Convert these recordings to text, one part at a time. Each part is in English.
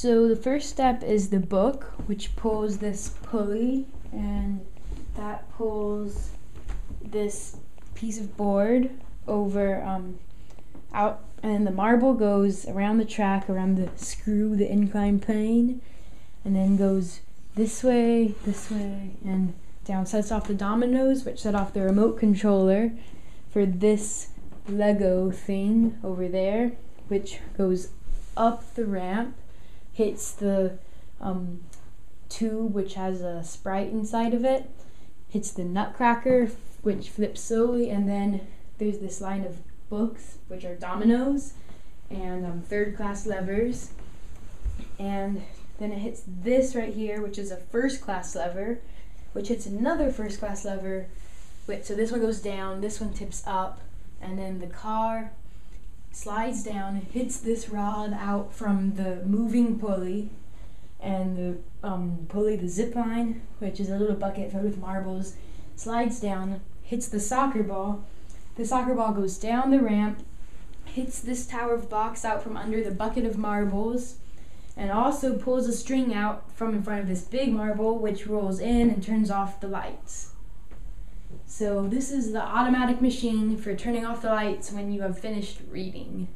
So the first step is the book, which pulls this pulley, and that pulls this piece of board over um, out, and the marble goes around the track, around the screw, the inclined plane, and then goes this way, this way, and down. Sets off the dominoes, which set off the remote controller for this Lego thing over there, which goes up the ramp, hits the um, tube, which has a sprite inside of it, hits the nutcracker, which flips slowly, and then there's this line of books, which are dominoes and um, third class levers. And then it hits this right here, which is a first class lever, which hits another first class lever. Wait, so this one goes down, this one tips up, and then the car slides down, hits this rod out from the moving pulley, and the um, pulley, the zip line, which is a little bucket filled with marbles, slides down, hits the soccer ball. The soccer ball goes down the ramp, hits this tower of blocks out from under the bucket of marbles, and also pulls a string out from in front of this big marble, which rolls in and turns off the lights. So this is the automatic machine for turning off the lights when you have finished reading.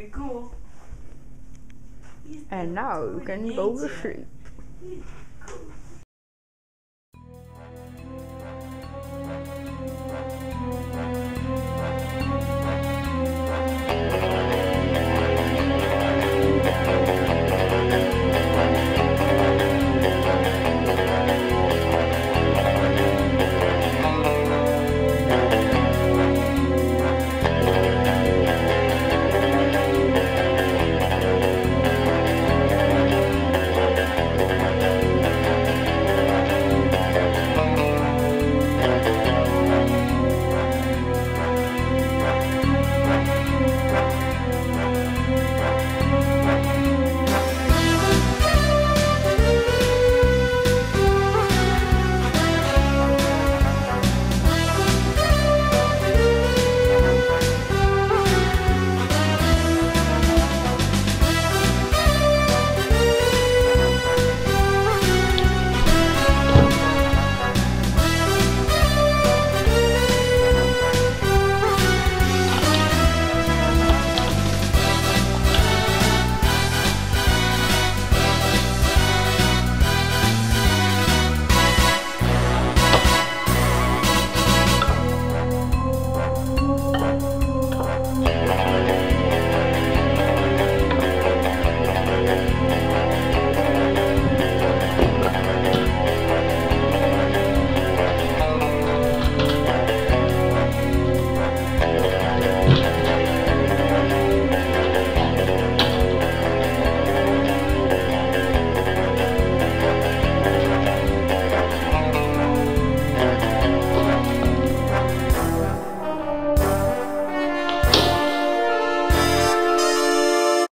Pretty cool. And now you can go to sleep.